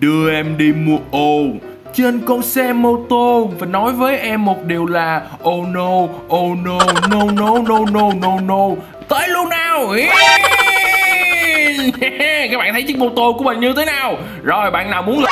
đưa em đi mua ô trên con xe mô tô. Và nói với em một điều là oh no oh no no no no no no no. Tới luôn nào? Các bạn thấy chiếc mô tô của mình như thế nào? Rồi, bạn nào muốn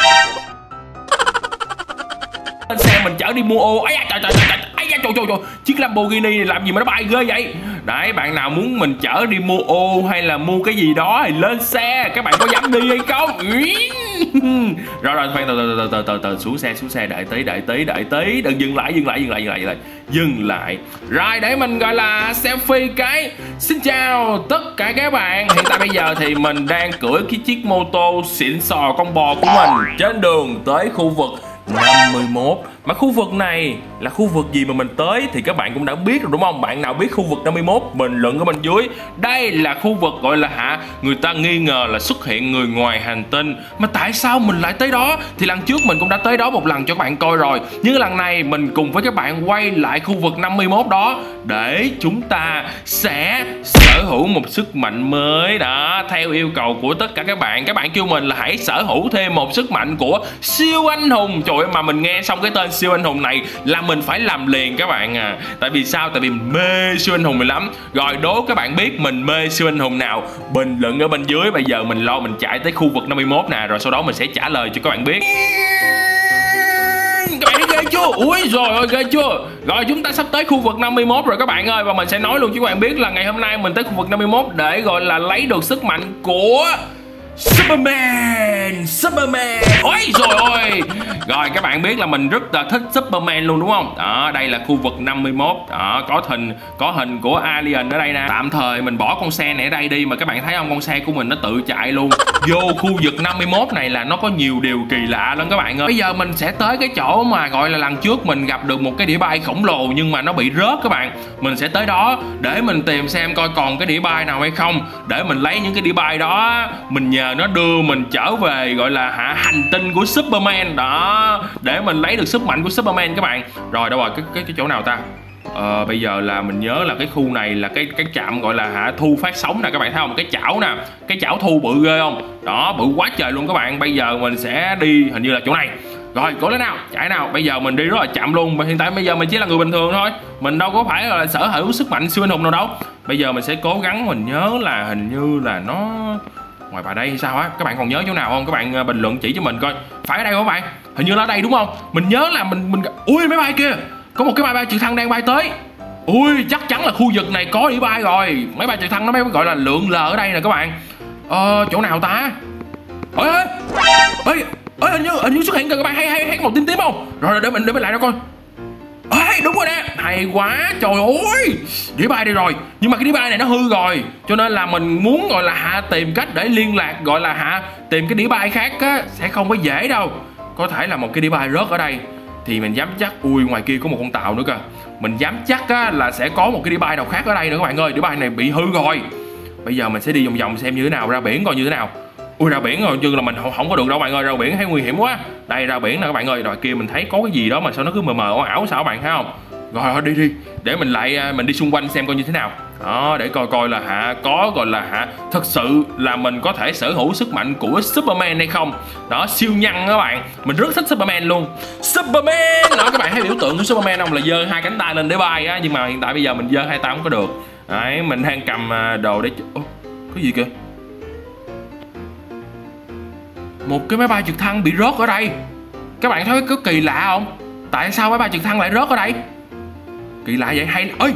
lên xe mình chở đi mua ô. Ấy trời trời trời ấy trời trời trời. Chiếc Lamborghini này làm gì mà nó bay ghê vậy? Đấy, bạn nào muốn mình chở đi mua ô hay là mua cái gì đó thì lên xe. Các bạn có dám đi hay không? Rồi rồi, khoan, từ từ từ từ từ từ, xuống xe xuống xe, đợi tí đợi tí đợi tí. Đừng dừng lại dừng lại dừng lại dừng lại dừng lại. Dừng lại. Rồi, để mình gọi là selfie cái. Xin chào tất cả các bạn. Hiện tại bây giờ thì mình đang cưỡi cái chiếc mô tô xịn sò con bò của mình trên đường tới khu vực 51 Mà khu vực này là khu vực gì mà mình tới thì các bạn cũng đã biết rồi, đúng không? Bạn nào biết khu vực 51 bình luận ở bên dưới. Đây là khu vực gọi là hả? Người ta nghi ngờ là xuất hiện người ngoài hành tinh. Mà tại sao mình lại tới đó? Thì lần trước mình cũng đã tới đó một lần cho các bạn coi rồi. Nhưng lần này mình cùng với các bạn quay lại khu vực 51 đó Để chúng ta sẽ sở hữu một sức mạnh mới. Đó, Theo yêu cầu của tất cả các bạn. Các bạn kêu mình là hãy sở hữu thêm một sức mạnh của siêu anh hùng. Trời rồi mà mình nghe xong cái tên siêu anh hùng này là mình phải làm liền các bạn à Tại vì sao? Tại vì mình mê siêu anh hùng này lắm Rồi đố các bạn biết mình mê siêu anh hùng nào Bình luận ở bên dưới Bây giờ mình lo mình chạy tới khu vực 51 nè, Rồi sau đó mình sẽ trả lời cho các bạn biết các bạn thấy ghê chưa? Ui rồi ơi, ghê chưa? Rồi chúng ta sắp tới khu vực 51 rồi các bạn ơi Và mình sẽ nói luôn cho các bạn biết là ngày hôm nay mình tới khu vực 51 Để gọi là lấy được sức mạnh của Superman Superman. Ôi rồi ôi Rồi, các bạn biết là mình rất là thích Superman luôn, đúng không? Đó, đây là khu vực 51 Đó, có hình có hình của Alien ở đây nè. Tạm thời mình bỏ con xe này ở đây đi Mà các bạn thấy không? Con xe của mình nó tự chạy luôn. Vô khu vực 51 này là nó có nhiều điều kỳ lạ lắm các bạn ơi. Bây giờ mình sẽ tới cái chỗ mà gọi là lần trước mình gặp được một cái đĩa bay khổng lồ Nhưng mà nó bị rớt các bạn. Mình sẽ tới đó để mình tìm xem coi còn cái đĩa bay nào hay không. Để mình lấy những cái đĩa bay đó, Mình nhờ nó đưa mình trở về gọi là hạ hành tinh của Superman. Đó để mình lấy được sức mạnh của Superman các bạn. Rồi đâu rồi cái cái, cái chỗ nào ta? Ờ, bây giờ là mình nhớ là cái khu này là cái cái trạm gọi là hạ thu phát sóng nè các bạn thấy không? Cái chảo nè cái chảo thu bự ghê không? Đó bự quá trời luôn các bạn. Bây giờ mình sẽ đi hình như là chỗ này. Rồi cố lên nào? Chạy nào? Bây giờ mình đi rất là chậm luôn. Mà hiện tại bây giờ mình chỉ là người bình thường thôi. Mình đâu có phải là sở hữu sức mạnh siêu anh hùng nào đâu. Bây giờ mình sẽ cố gắng mình nhớ là hình như là nó ngoài bà đây hay sao á? Các bạn còn nhớ chỗ nào không? Các bạn à, bình luận chỉ cho mình coi. Phải ở đây không các bạn? Hình như là ở đây đúng không? Mình nhớ là mình mình ui máy bay kia. Có một cái máy bay trực thăng đang bay tới. Ui, chắc chắn là khu vực này có đi bay rồi. Máy bay trực thăng nó mới gọi là lượng lờ ở đây nè các bạn. Ờ chỗ nào ta? Ơi ơi ơi hình như hình như xuất hiện kìa các bạn. Hay hay hay một tím tím không? Rồi để mình để mình lại đâu coi đấy đúng rồi nè hay quá. Trời ơi. Đĩa bay đây rồi. Nhưng mà cái đĩa bay này nó hư rồi. Cho nên là mình muốn gọi là hạ tìm cách để liên lạc gọi là hạ tìm cái đĩa bay khác á sẽ không có dễ đâu. Có thể là một cái đĩa bay rớt ở đây. Thì mình dám chắc ui ngoài kia có một con tàu nữa kìa. Mình dám chắc á, là sẽ có một cái đĩa bay nào khác ở đây nữa các bạn ơi. Đĩa bay này bị hư rồi. Bây giờ mình sẽ đi vòng vòng xem như thế nào ra biển coi như thế nào ui ra biển rồi chứ là mình không, không có được đâu bạn ơi ra biển thấy nguy hiểm quá. Đây ra biển nè các bạn ơi rồi kia mình thấy có cái gì đó mà sao nó cứ mờ mờ ảo ảo sao các bạn thấy không? Rồi đi đi. Để mình lại à, mình đi xung quanh xem coi như thế nào. Đó để coi coi là hả có gọi là hả thật sự là mình có thể sở hữu sức mạnh của Superman hay không? Đó siêu nhân các bạn. Mình rất thích Superman luôn. Superman! Đó các bạn thấy biểu tượng của Superman không? Là giơ hai cánh tay lên để bay á nhưng mà hiện tại bây giờ mình giơ hai tay không có được. Đấy mình đang cầm à, đồ để Ô, cái gì kìa? Một cái máy bay trực thăng bị rớt ở đây. Các bạn thấy có kỳ lạ không? Tại sao máy bay trực thăng lại rớt ở đây? Kỳ lạ vậy hay ơi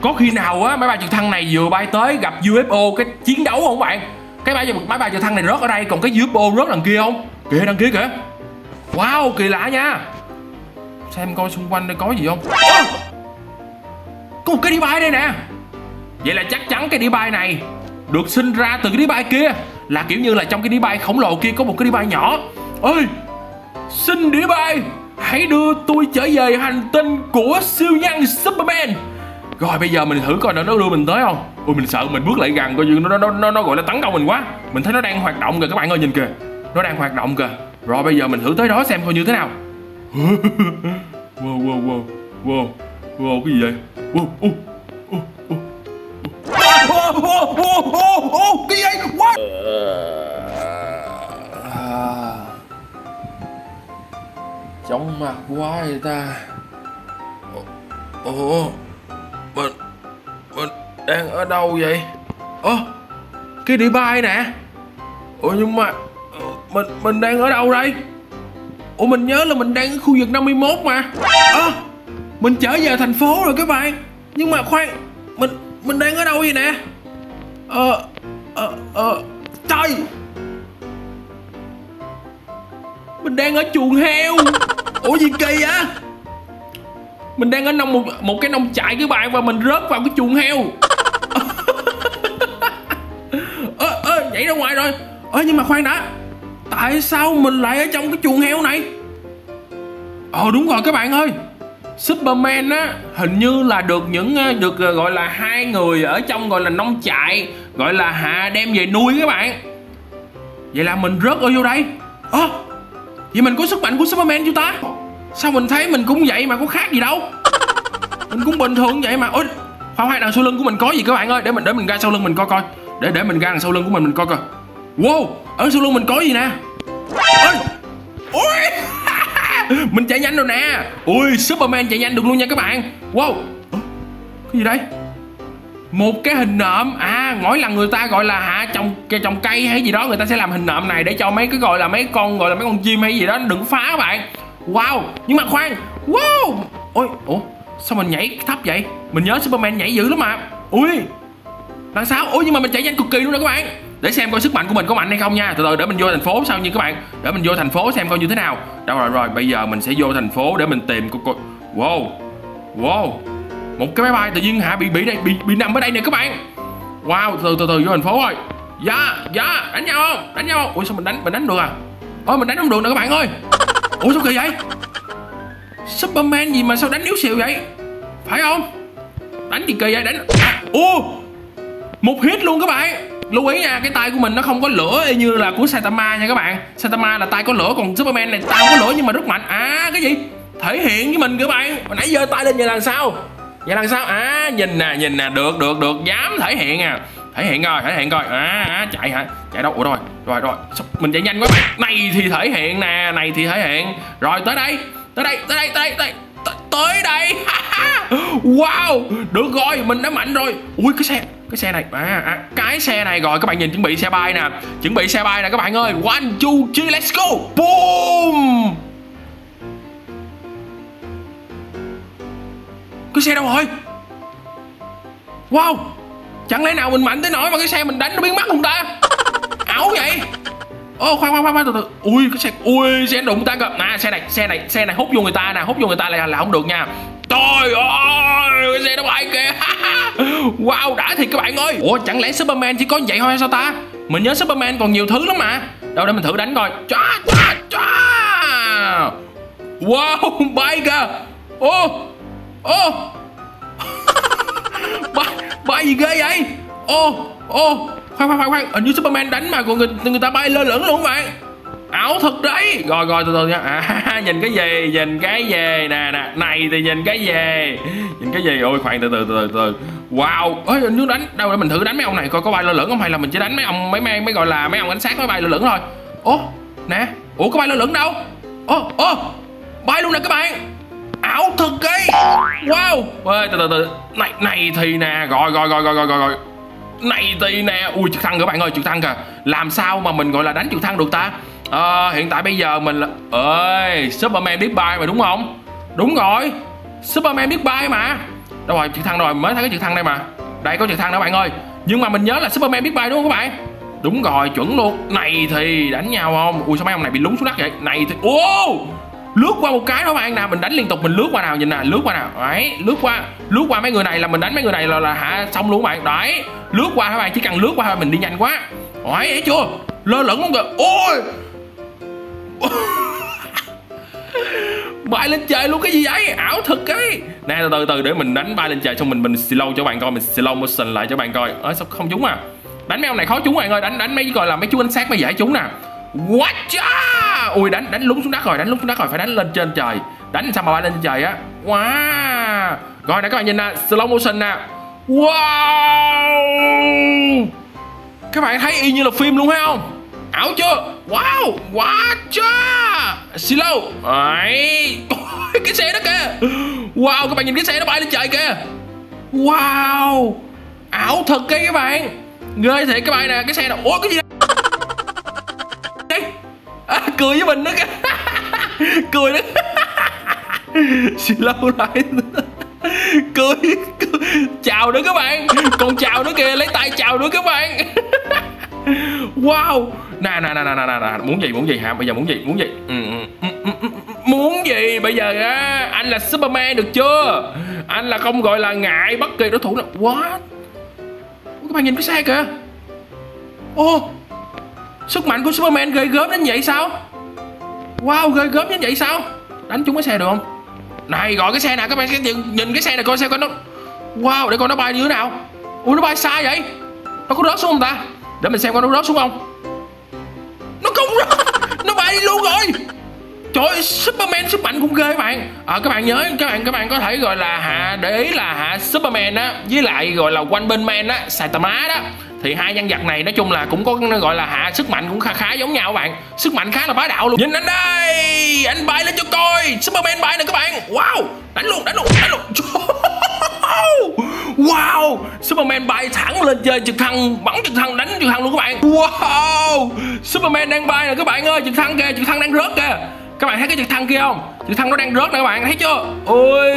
có khi nào á máy bay trực thăng này vừa bay tới gặp UFO cái chiến đấu không bạn? Cái máy máy bay trực thăng này rớt ở đây còn cái UFO rớt đằng kia không? Kìa đằng kia kìa. Wow kỳ lạ nha. Xem coi xung quanh đây có gì không. À, có một cái đi bay đây nè. Vậy là chắc chắn cái đi bay này được sinh ra từ cái đi bay kia là kiểu như là trong cái đĩa bay khổng lồ kia có một cái đĩa bay nhỏ. Ơi xin đĩa bay, hãy đưa tôi trở về hành tinh của siêu nhân Superman. Rồi bây giờ mình thử coi nó đưa mình tới không? Ui mình sợ mình bước lại gần coi như nó nó nó nó gọi là tấn công mình quá. Mình thấy nó đang hoạt động kìa, các bạn ơi, nhìn kìa. Nó đang hoạt động kìa. Rồi bây giờ mình thử tới đó xem coi như thế nào. Wow wow wow wow wow, cái gì vậy? Wow uh. Mạc quá vậy ta. Ồ mình mình đang ở đâu vậy? Ơ, cái địa bay nè. Ủa, nhưng mà ờ, mình mình đang ở đâu đây? Ủa, mình nhớ là mình đang ở khu vực 51 mà. Ơ, mình trở về thành phố rồi các bạn. Nhưng mà khoan, mình mình đang ở đâu vậy nè? Ờ ờ ờ trời. Mình đang ở chuồng heo ủa gì kỳ á mình đang ở nông một một cái nông trại các bạn và mình rớt vào cái chuồng heo. Ơ ơ nhảy ra ngoài rồi. Ơ nhưng mà khoan đã. Tại sao mình lại ở trong cái chuồng heo này? Ờ đúng rồi các bạn ơi. Superman á hình như là được những ờ, được ờ, gọi là hai người ở trong gọi là nông trại gọi là hạ đem về nuôi các bạn. Vậy là mình rớt ở vô đây. Ơ à, vậy mình có sức mạnh của Superman chưa ta sao mình thấy mình cũng vậy mà có khác gì đâu? Mình cũng bình thường vậy mà. Ôi khoan khoan đằng sau lưng của mình có gì các bạn ơi? Để mình để mình ra sau lưng mình coi coi. Để để mình ra đằng sau lưng của mình mình coi coi. Wow ở sau lưng mình có gì nè? Ôi ôi mình chạy nhanh rồi nè. Ui superman chạy nhanh được luôn nha các bạn. Wow. Cái gì đây? Một cái hình nộm. À mỗi lần người ta gọi là hạ trồng trồng cây hay gì đó người ta sẽ làm hình nộm này để cho mấy cái gọi là mấy con gọi là mấy con chim hay gì đó đừng phá các bạn wow, nhưng mà khoan. Wow. Ôi, ủa, sao mình nhảy thấp vậy? Mình nhớ superman nhảy dữ lắm mà. Ui, làm sao? Ui, nhưng mà mình chạy nhanh cực kỳ luôn nè các bạn. Để xem coi sức mạnh của mình có mạnh hay không nha. Từ từ, để mình vô thành phố sao như các bạn. Để mình vô thành phố xem coi như thế nào. Đâu rồi rồi, bây giờ mình sẽ vô thành phố để mình tìm coi coi. Wow wow. Một cái máy bay tự nhiên hạ bị bị đây, bị bị nằm ở đây nè các bạn. Wow, từ từ từ, vô thành phố rồi dạ dạ đánh nhau không? Đánh nhau không? Ui, sao mình đánh mình đánh được à? Ôi, mình đánh không được nè các bạn ơi ủa sao kỳ vậy? Superman gì mà sao đánh yếu xìu vậy? Phải không? Đánh gì kỳ vậy? Đánh à, ô! Một hit luôn các bạn. Lưu ý nha cái tay của mình nó không có lửa y như là của Saitama nha các bạn. Saitama là tay có lửa còn Superman này tay có lửa nhưng mà rất mạnh. À cái gì? Thể hiện với mình các bạn. Hồi nãy giơ tay lên vậy là sao? Vậy là sao? À nhìn nè nhìn nè được được được. Dám thể hiện à thể hiện rồi thể hiện coi. À, à chạy hả? Chạy đâu? Ủa rồi rồi rồi. Mình chạy nhanh quá. Này thì thể hiện nè này thì thể hiện. Rồi tới đây tới đây tới đây tới đây tới đây. Wow được rồi mình đã mạnh rồi. Ui cái xe cái xe này à, à, cái xe này rồi các bạn nhìn chuẩn bị xe bay nè. Chuẩn bị xe bay nè các bạn ơi. One two three let's go. Boom. Cái xe đâu rồi? Wow chẳng lẽ nào mình mạnh tới nỗi mà cái xe mình đánh nó biến mất không ta? Ảo vậy. Ô khoan khoan khoan từ từ. Ui cái xe ui xe đụng ta gặp, nè xe này xe này xe này hút vô người ta nè hút vô người ta là là không được nha. Trời ơi cái xe nó bay kìa. Wow đã thì các bạn ơi. Ủa chẳng lẽ superman chỉ có vậy thôi hay sao ta? Mình nhớ superman còn nhiều thứ lắm mà. Đâu để mình thử đánh coi. Chó chó chó wow bay kìa. Ô ô bay bay gì ghê vậy? Ô ô khoan khoan khoan khoan. Hình như superman đánh mà còn người người ta bay lơ lửng luôn các bạn ảo thật đấy. Rồi rồi từ từ nha. À, nhìn cái gì? Nhìn cái gì? Nè nè này thì nhìn cái gì? Nhìn cái gì? Ôi khoan từ từ từ từ wow. Ơi như đánh đâu để mình thử đánh mấy ông này coi có bay lơ lửng không? Hay là mình chỉ đánh mấy ông mấy mấy, mấy gọi là mấy ông cảnh sát mới bay lơ lửng thôi. Ố nè. Ủa có bay lơ lửng đâu? Ô ô bay luôn nè các bạn ảo thực ấy. Wow. Ê từ từ từ. Này này thì nè gọi gọi gọi gọi gọi gọi, này thì nè. Ui trực thăng các bạn ơi trực thăng kìa. Làm sao mà mình gọi là đánh trực thăng được ta? À, hiện tại bây giờ mình là ơi superman biết bay mà đúng không? Đúng rồi. Superman biết bay mà. Đâu rồi trực thăng rồi mới thấy cái trực thăng đây mà. Đây có trực thăng đó bạn ơi. Nhưng mà mình nhớ là superman biết bay đúng không các bạn? Đúng rồi chuẩn luôn. Này thì đánh nhau không? Ui sao mấy ông này bị lún xuống đất vậy? Này thì ô lướt qua một cái đó bạn nào mình đánh liên tục mình lướt qua nào nhìn nè lướt qua nào. Đấy lướt qua lướt qua mấy người này là mình đánh mấy người này là, là hạ xong luôn bạn. Đấy lướt qua các bạn? Chỉ cần lướt qua thôi mình đi nhanh quá. Đấy thấy chưa? Lơ lửng không kìa. Ôi! Bay lên trời luôn cái gì vậy? Ảo thực cái. Nè từ từ từ để mình đánh bay lên trời xong mình mình slow cho bạn coi mình slow motion lại cho bạn coi. Ơ sao không trúng à? Đánh mấy ông này khó trúng bạn ơi đánh đánh mấy gọi là mấy chú ánh sát mới dễ trúng nè what? Cha ui, đánh đánh lúng xuống đất rồi đánh lúng xuống đất rồi phải đánh lên trên trời. Đánh sao mà bay lên trên trời á? Wow! Rồi nè, các bạn nhìn nè, slow motion nè. Wow! Các bạn thấy y như là phim luôn hay không? Ảo chưa? Wow! What? Cha silo đấy cái xe đó kìa. Wow, các bạn nhìn cái xe nó bay lên trời kìa. Wow! Ảo thật kìa các bạn. Ghê thiệt các bạn nè, cái xe nào ủa, cái gì đây? À, cười với mình nữa kìa cười đó. Lâu lại. Cười, cười. Chào nữa các bạn. Còn chào nữa kìa. Lấy tay chào nữa các bạn. Wow. Nè nè nè nè nè nè muốn gì muốn gì hả? Bây giờ muốn gì muốn gì? Ừ ừ ừ, ừ, ừ, ừ, muốn gì? Bây giờ á anh là superman được chưa? Anh là không gọi là ngại bất kỳ đối thủ nào. Quá. các bạn nhìn cái xe kìa. Ô sức mạnh của superman ghê gớm đến vậy sao? Wow ghê gớm đến vậy sao? Đánh trúng cái xe được không? Này gọi cái xe nào các bạn nhìn, nhìn cái xe này coi xe coi nó wow để coi nó bay như thế nào. Ui nó bay xa vậy? Nó có rớt xuống không ta? Để mình xem coi nó rớt xuống không. Nó không rớt nó bay đi luôn rồi trời ơi superman sức mạnh cũng ghê các bạn. À, các bạn nhớ các bạn các bạn có thể gọi là hạ để ý là hạ superman á với lại gọi là quanh bên man á saitama đó. Thì hai nhân vật này nói chung là cũng có gọi là hạ sức mạnh cũng khá khá giống nhau các bạn. Sức mạnh khá là bá đạo luôn. Nhìn anh đây anh bay lên cho coi. Superman bay nè các bạn. Wow đánh luôn đánh luôn đánh luôn. Wow superman bay thẳng lên chơi trực thăng bắn trực thăng đánh trực thăng luôn các bạn. Wow superman đang bay nè các bạn ơi. Trực thăng kìa trực thăng đang rớt kìa các bạn thấy cái trực thăng kia không? Trực thăng nó đang rớt nè các bạn, thấy chưa? Ôi,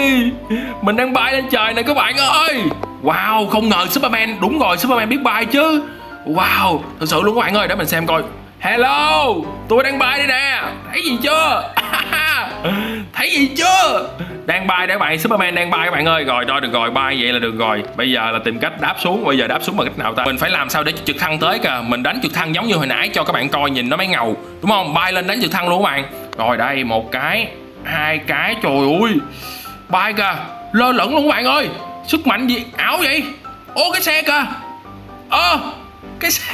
mình đang bay lên trời nè các bạn ơi. Wow, không ngờ superman, đúng rồi, superman biết bay chứ. Wow, thật sự luôn các bạn ơi, để mình xem coi. Hello, tôi đang bay đây nè. Thấy gì chưa? Thấy gì chưa? Đang bay đấy bạn, superman đang bay các bạn ơi. Rồi, thôi, được rồi, bay vậy là được rồi. Bây giờ là tìm cách đáp xuống, bây giờ đáp xuống bằng cách nào ta? Mình phải làm sao để trực thăng tới kìa. Mình đánh trực thăng giống như hồi nãy cho các bạn coi nhìn nó mới ngầu, đúng không? Bay lên đánh trực thăng luôn các bạn rồi đây, một cái, hai cái, trời ơi. Bay kìa, lơ lửng luôn các bạn ơi. Sức mạnh gì, ảo vậy? Ô, cái xe kìa. Ơ cái xe.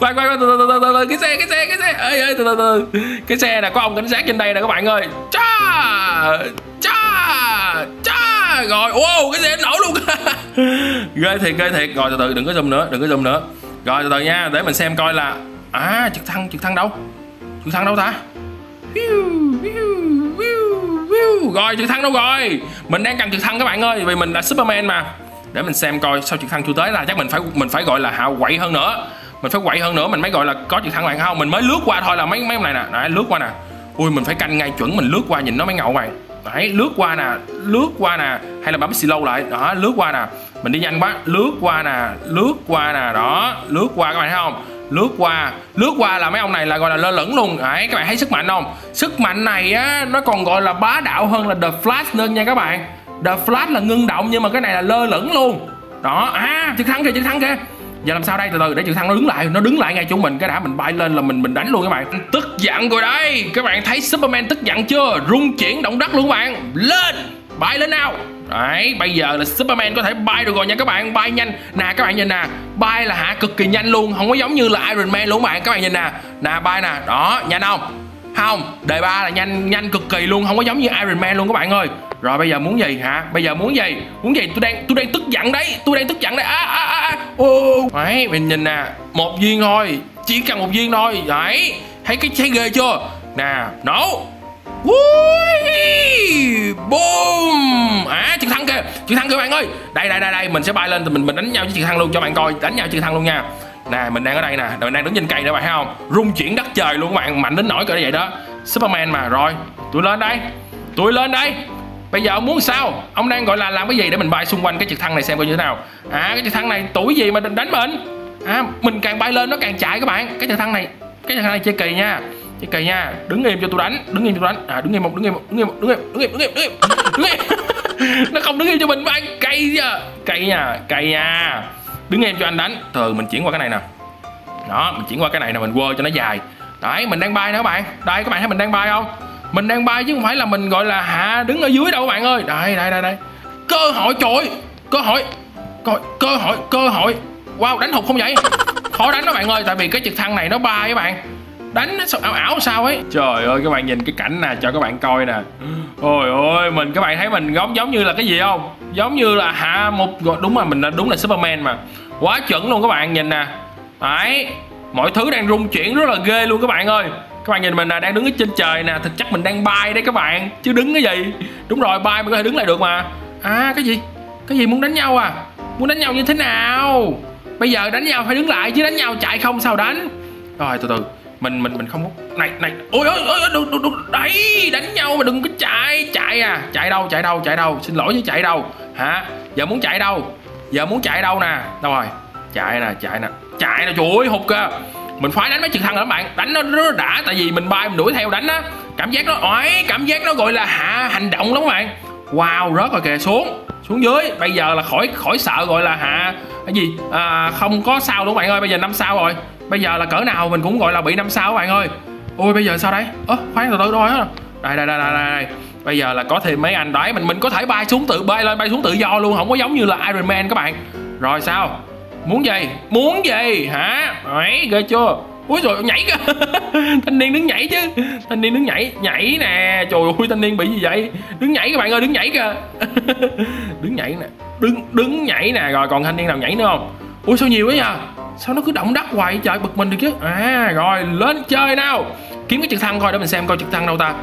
Quay quay quay, từ từ từ từ cái xe cái xe cái xe. Ơi ơi từ từ từ. Cái xe này có ông cảnh sát trên đây nè các bạn ơi. Cha cha cha. Rồi, wow, cái xe nổ luôn. Ghê thiệt ghê thiệt. Rồi, từ từ, đừng có zoom nữa, đừng có zoom nữa. Rồi, từ từ nha, để mình xem coi là à trực thăng trực thăng đâu? Trực thăng đâu ta? Rồi trực thăng đâu rồi? Mình đang cần trực thăng các bạn ơi, vì mình là superman mà. Để mình xem coi sau trực thăng chưa tới là chắc mình phải mình phải gọi là hào quậy hơn nữa. Mình phải quậy hơn nữa, mình mới gọi là có trực thăng bạn không? Mình mới lướt qua thôi là mấy mấy này nè. Đấy, lướt qua nè. Ui, mình phải canh ngay chuẩn, mình lướt qua nhìn nó mới ngầu bạn. Đấy, lướt qua nè, lướt qua nè. Hay là bấm slow lại. Đó, lướt qua nè. Mình đi nhanh quá. Lướt qua nè, lướt qua nè. Đó, lướt qua các bạn thấy không? Lướt qua lướt qua là mấy ông này là gọi là lơ lửng luôn. Đấy, các bạn thấy sức mạnh không? Sức mạnh này á, nó còn gọi là bá đạo hơn là the flash nữa nha các bạn. The flash là ngưng động nhưng mà cái này là lơ lửng luôn. Đó à chữ thắng kìa chữ thắng kìa. Giờ làm sao đây? Từ từ, để chữ thăng nó đứng lại, nó đứng lại ngay chỗ mình. Cái đã, mình bay lên là mình mình đánh luôn các bạn. Tức giận rồi đây. Các bạn thấy superman tức giận chưa? Rung chuyển động đất luôn các bạn. Lên, bay lên nào. Đấy, bây giờ là Superman có thể bay được rồi nha. Các bạn Bay nhanh, nè các bạn nhìn nè. Bay là hả? Cực kỳ nhanh luôn. Không có giống như là Iron Man luôn các bạn. Các bạn nhìn nè, nè bay nè, đó, nhanh không? Không, đề ba là nhanh nhanh cực kỳ luôn. Không có giống như Iron Man luôn các bạn ơi. Rồi bây giờ muốn gì hả, bây giờ muốn gì? Muốn gì, tôi đang tôi đang tức giận đấy. Tôi đang tức giận đấy, à à à. à. Ô. Đấy, mình nhìn nè, một viên thôi. Chỉ cần một viên thôi, đấy. Thấy cái thấy ghê chưa? Nè, nổ Ui, à trực thăng kìa bạn ơi. Đây đây đây đây, mình sẽ bay lên, thì mình mình đánh nhau với chị thăng luôn. Cho bạn coi, đánh nhau chị thăng luôn nha. Nè, mình đang ở đây nè. Mình đang đứng trên cây nữa, bạn thấy không? Rung chuyển đất trời luôn các bạn. Mạnh đến nỗi cỡ vậy đó. Superman mà. Rồi tôi lên đây. Tôi lên đây. Bây giờ ông muốn sao? Ông đang gọi là làm cái gì để mình bay xung quanh cái trực thăng này xem coi như thế nào. À cái trực thăng này tuổi gì mà đánh mình? À mình càng bay lên nó càng chạy các bạn. Cái trực thăng này, cái trực thăng này chơi kỳ nha. Chơi kỳ nha. Đứng im cho tôi đánh, đứng im cho tôi đánh. À đứng im một đứng im một đứng im một đứng im đứng im đứng im đứng im đứng im nó không đứng im cho mình mà anh cay nha. Cay nha cay nha. Đứng em cho anh đánh. Từ mình chuyển qua cái này nè. Đó mình chuyển qua cái này nè mình quơ cho nó dài. Đấy mình đang bay nè các bạn. Đây các bạn thấy mình đang bay không? Mình đang bay chứ không phải là mình gọi là hạ đứng ở dưới đâu các bạn ơi. Đây đây đây đây. Cơ hội trời cơ hội. Cơ, cơ hội cơ hội. Wow đánh hụt không vậy? Khó đánh đó bạn ơi tại vì cái trực thăng này nó bay các bạn đánh nó ảo ảo sao ấy? Trời ơi, các bạn nhìn cái cảnh nè, cho các bạn coi nè. Ôi ôi, mình, các bạn thấy mình giống giống như là cái gì không? Giống như là hạ một đúng mà, mình là đúng là superman mà. Quá chuẩn luôn các bạn nhìn nè. Đấy, mọi thứ đang rung chuyển rất là ghê luôn các bạn ơi. Các bạn nhìn mình là đang đứng ở trên trời nè, thực chất mình đang bay đấy các bạn. Chứ đứng cái gì? Đúng rồi, bay mình có thể đứng lại được mà. À cái gì? Cái gì, muốn đánh nhau à? Muốn đánh nhau như thế nào? Bây giờ đánh nhau phải đứng lại chứ đánh nhau chạy không sao đánh. Rồi, từ từ mình mình mình không có này này, ôi ôi ôi đừng đừng đừng, đấy, đánh nhau mà đừng có chạy chạy à chạy đâu chạy đâu chạy đâu, xin lỗi chứ chạy đâu. Hả? Giờ muốn chạy đâu? Giờ muốn chạy đâu nè? Đâu rồi? Chạy nè chạy nè chạy nè chuỗi hụt kìa. Mình phải đánh mấy trực thăng lắm các bạn, đánh nó rất đã, tại vì mình bay mình đuổi theo đánh á. Cảm giác nó ỏi cảm giác nó gọi là hạ hành động lắm các bạn. Wow, rớt rồi kìa, xuống xuống dưới. Bây giờ là khỏi khỏi sợ gọi là hạ cái gì? À, không có sao luôn bạn ơi. Bây giờ năm sao rồi. Bây giờ là cỡ nào mình cũng gọi là bị năm sao các bạn ơi. Ôi bây giờ sao đấy? Ơ khoan từ từ đâu hết đây đây đây đây đây bây giờ là có thêm mấy anh đấy. Mình mình có thể bay xuống tự bay lên bay xuống tự do luôn. Không có giống như là Iron Man các bạn. Rồi sao? Muốn gì? Muốn gì? Hả? Ấy ghê chưa? Ui rồi nhảy kìa. Thanh niên đứng nhảy chứ. Thanh niên đứng nhảy nhảy nè. Trời ơi, thanh niên bị gì vậy? Đứng nhảy các bạn ơi, đứng nhảy kìa. Đứng nhảy nè. Đứng đứng nhảy nè. Rồi còn thanh niên nào nhảy nữa không? Ui, sao nhiều quá nha sao nó cứ động đất hoài trời? Bực mình được chứ. À rồi, lên chơi nào. Kiếm cái trực thăng coi để mình xem coi trực thăng đâu ta.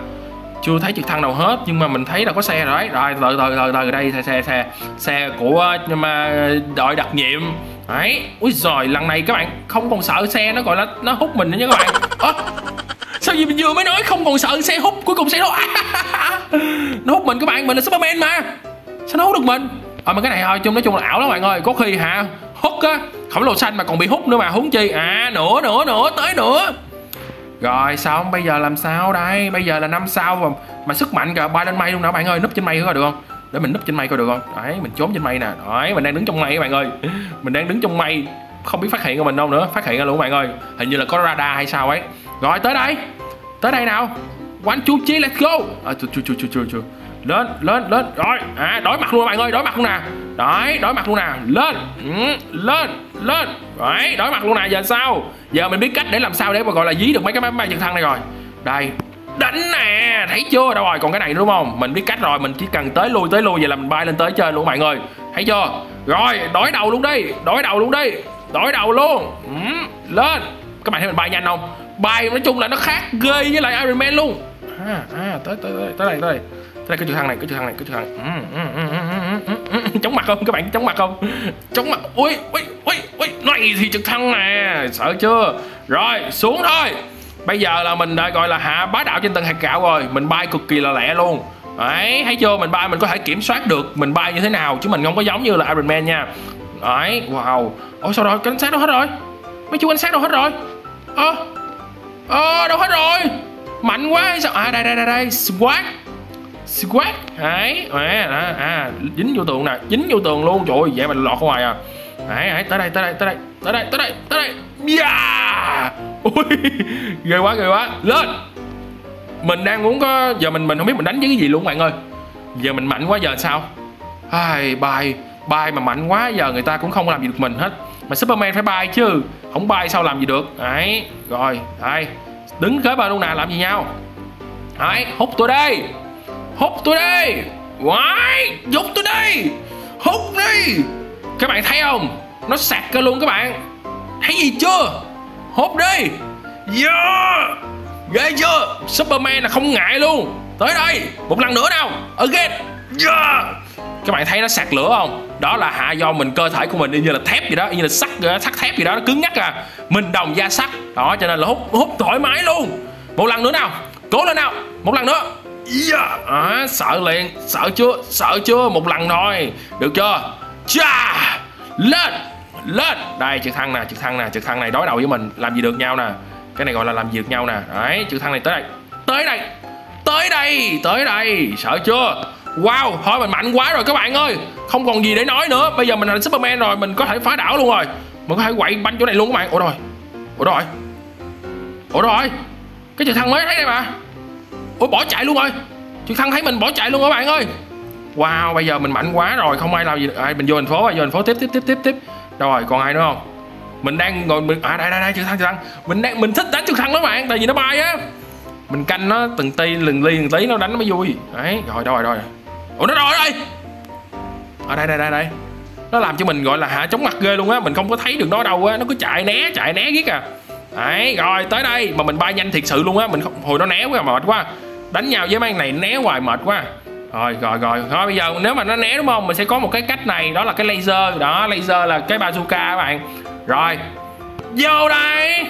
Chưa thấy trực thăng nào hết, nhưng mà mình thấy là có xe rồi đấy. Rồi, từ từ từ từ đây, xe xe xe. Xe của, nhưng mà đội đặc nhiệm đấy. Ui rồi lần này các bạn không còn sợ xe nó gọi là nó hút mình nữa nha các bạn. À, sao gì mình vừa mới nói không còn sợ xe hút cuối cùng xe nó nó hút mình các bạn mình là superman mà. Sao nó hút được mình? À mà cái này thôi chung nói chung là ảo lắm bạn ơi. Có khi hả hút á khổng lồ xanh mà còn bị hút nữa mà huống chi. À nữa nữa nữa tới nữa rồi xong bây giờ làm sao đây? Bây giờ là năm sau mà, mà sức mạnh cả bay lên mây luôn nè bạn ơi. Núp trên mây rồi được không? Để mình núp trên mây coi được không? Đấy mình trốn trên mây nè. Đấy mình đang đứng trong mây các bạn ơi. Mình đang đứng trong mây. Không biết phát hiện của mình đâu nữa. Phát hiện ra luôn các bạn ơi. Hình như là có radar hay sao ấy. Rồi tới đây. Tới đây nào. Quán chú chi let's go. À, chưa chưa chưa chưa chưa lên lên lên. Rồi à đổi mặt luôn bạn ơi. Đổi mặt luôn nè. Đấy đổi mặt luôn nè. Lên. Ừ, lên lên. Đấy đổi mặt luôn nè. Giờ sao? Giờ mình biết cách để làm sao để mà gọi là dí được mấy cái máy bay trực thăng này rồi. Đây đánh nè thấy chưa? Đâu rồi còn cái này đúng không? Mình biết cách rồi mình chỉ cần tới lui tới lui vậy là mình bay lên tới trên luôn bạn ơi. Thấy chưa? Rồi đổi đầu luôn đi đổi đầu luôn đi đổi đầu luôn. Ừ, lên. Các bạn thấy mình bay nhanh không? Bay nói chung là nó khác ghê với lại Iron Man luôn. À, à tới tới tới tới đây tới đây. Đây cái chữ thằng này cái chữ thằng này cái chữ thằng này. Chống mặt không? Các bạn chống mặt không? Chống mặt. Ui ui ui ui này thì trực thăng nè. Sợ chưa? Rồi xuống thôi bây giờ là mình đã gọi là hạ bá đạo trên tầng hạt gạo rồi. Mình bay cực kỳ là lẹ luôn. Đấy thấy chưa? Mình bay mình có thể kiểm soát được mình bay như thế nào chứ mình không có giống như là Iron Man nha. Đấy wow. Ôi sao rồi? Cảnh sát đâu hết rồi? Mấy chú cảnh sát đâu hết rồi? Ơ ơ đâu hết rồi? Mạnh quá hay sao? À đây đây đây đây. Squat. Squat. Đấy à, à, à. Dính vô tường nè dính vô tường luôn. Trời ơi vậy mà lọt ngoài à. Đấy, đấy tới đây tới đây tới đây tới đây tới đây tới đây. Yeah! Ui ghê quá ghê quá. Lên. Mình đang muốn có, giờ mình mình không biết mình đánh với cái gì luôn, bạn ơi. Giờ mình mạnh quá, giờ sao? Ai bay bay mà mạnh quá, giờ người ta cũng không làm gì được mình hết. Mà superman phải bay chứ, không bay sao làm gì được. Đấy, rồi đây đứng kế bên luôn nè, làm gì nhau? Đấy hút tôi đây hút tôi đây Quái giúp tôi đây Hút đi. Các bạn thấy không? Nó sạc cơ luôn các bạn. Thấy gì chưa? Hút đi. Yeah Ghê chưa? Superman là không ngại luôn. Tới đây Một lần nữa nào. Again Yeah các bạn thấy nó sạc lửa không? Đó là hạ do mình cơ thể của mình như là thép gì đó như là sắt sắt thép gì đó nó cứng nhắc à. Mình đồng da sắt. Đó cho nên là hút hút thoải mái luôn. Một lần nữa nào. Cố lên nào. Một lần nữa. Yeah. à, sợ liền. Sợ chưa? Sợ chưa? Một lần thôi. Được chưa? Cha lên lên. Đây trực thăng nè trực thăng nè trực thăng này đối đầu với mình. Làm gì được nhau nè? Cái này gọi là làm gì được nhau nè? Đấy trực thăng này tới đây. Tới đây. Tới đây tới đây. Sợ chưa? Wow thôi mình mạnh quá rồi các bạn ơi. Không còn gì để nói nữa. Bây giờ mình là superman rồi mình có thể phá đảo luôn rồi. Mình có thể quậy banh chỗ này luôn các bạn. Ủa rồi? Ủa rồi? Ủa rồi? Cái trực thăng mới thấy đây mà. Ủa bỏ chạy luôn rồi. Trực thăng thấy mình bỏ chạy luôn các bạn ơi. Wow bây giờ mình mạnh quá rồi. Không ai làm gì được. À, mình vô thành phố rồi vô thành phố. Tiếp tiếp tiếp tiếp tiếp rồi còn ai nữa không? Mình đang ngồi, mình à đây đây đây trực thăng trực thăng. Mình đang mình thích đánh trực thăng đó bạn, tại vì nó bay á. Mình canh nó từng ti, lần ly từng tí nó đánh nó mới vui. Đấy, rồi rồi rồi. Ủa, nó rồi đây ở đây đây đây đây. Nó làm cho mình gọi là hạ chống mặt ghê luôn á. Mình không có thấy được nó đâu á. Nó cứ chạy né chạy né ghét à. Đấy, rồi, tới đây. Mà mình bay nhanh thiệt sự luôn á. Mình không hồi nó né quá, mệt quá. Đánh nhau với mấy này né hoài mệt quá rồi rồi rồi. Thôi, bây giờ nếu mà nó né, đúng không? Mình sẽ có một cái cách này, đó là cái laser. Đó, laser là cái bazooka các bạn. Rồi. Vô đây.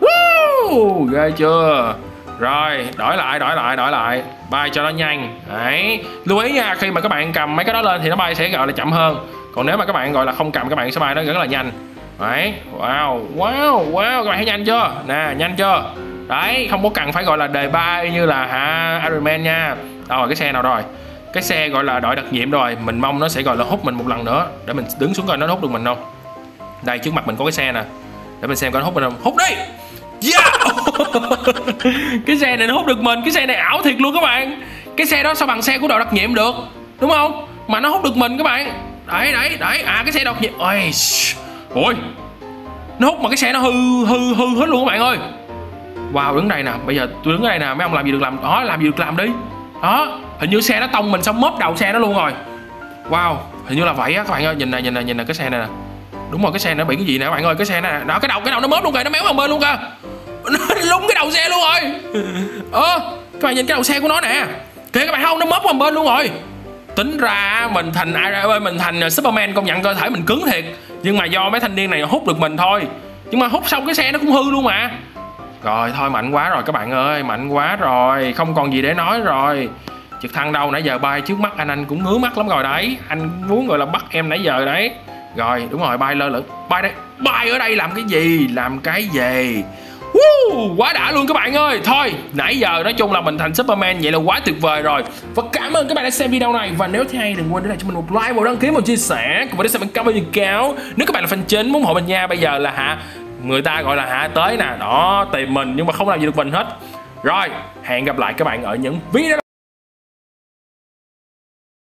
Woo! ghê chưa? Rồi, đổi lại đổi lại đổi lại. Bay cho nó nhanh. Đấy. Lưu ý nha, khi mà các bạn cầm mấy cái đó lên thì nó bay sẽ gọi là chậm hơn. Còn nếu mà các bạn gọi là không cầm, các bạn sẽ bay nó rất là nhanh. Đấy. Wow wow wow. Các bạn thấy nhanh chưa? Nè, nhanh chưa? Đấy, không có cần phải gọi là đề bay như là, hả, Iron Man nha. Đâu rồi, cái xe nào rồi? Cái xe gọi là đội đặc nhiệm rồi, mình mong nó sẽ gọi là hút mình một lần nữa, để mình đứng xuống coi nó hút được mình không. Đây, trước mặt mình có cái xe nè. Để mình xem coi nó hút mình không. Hút đi! Yeah! cái xe này nó hút được mình, cái xe này ảo thiệt luôn các bạn. Cái xe đó sao bằng xe của đội đặc nhiệm được, đúng không? Mà nó hút được mình các bạn. Đấy đấy đấy. À cái xe đặc nhiệm. Ôi ôi. Nó hút mà cái xe nó hư hư hư hết luôn các bạn ơi. Wow, đứng đây nè. Bây giờ tôi đứng ở đây nè, mấy ông làm gì được làm đó, làm gì được làm đi. Đó hình như xe nó tông mình xong mớp đầu xe nó luôn rồi. Wow hình như là vậy á các bạn ơi. Nhìn nè nhìn nè nhìn nè cái xe này nè. Đúng rồi cái xe nó bị cái gì nè các bạn ơi cái xe này đó cái đầu cái đầu nó mớp luôn kìa nó méo vào bên luôn kìa. Lúng cái đầu xe luôn rồi. Ơ các bạn nhìn cái đầu xe của nó nè. Kìa các bạn không? Nó mớp vào bên luôn rồi. Tính ra mình thành ơi mình thành superman công nhận cơ thể mình cứng thiệt. Nhưng mà do mấy thanh niên này hút được mình thôi. Nhưng mà hút xong cái xe nó cũng hư luôn mà. Rồi thôi mạnh quá rồi các bạn ơi mạnh quá rồi. Không còn gì để nói rồi trực thăng đâu? Nãy giờ bay trước mắt anh anh cũng ngứa mắt lắm rồi đấy. Anh muốn gọi là bắt em nãy giờ đấy. Rồi đúng rồi bay lơ lửng. Bay đây. Bay ở đây làm cái gì? Làm cái gì? Woo, quá đã luôn các bạn ơi. Thôi nãy giờ nói chung là mình thành Superman Vậy là quá tuyệt vời rồi. Và cảm ơn các bạn đã xem video này. Và nếu thấy hay đừng quên để lại cho mình một like, một đăng ký, một chia sẻ. Cùng với xem mình cảm ơn cao Nếu các bạn là fan chính muốn ủng hộ mình nha Bây giờ là hả? Người ta gọi là hả? Tới nè. Đó tìm mình. Nhưng mà không làm gì được mình hết. Rồi hẹn gặp lại các bạn ở những video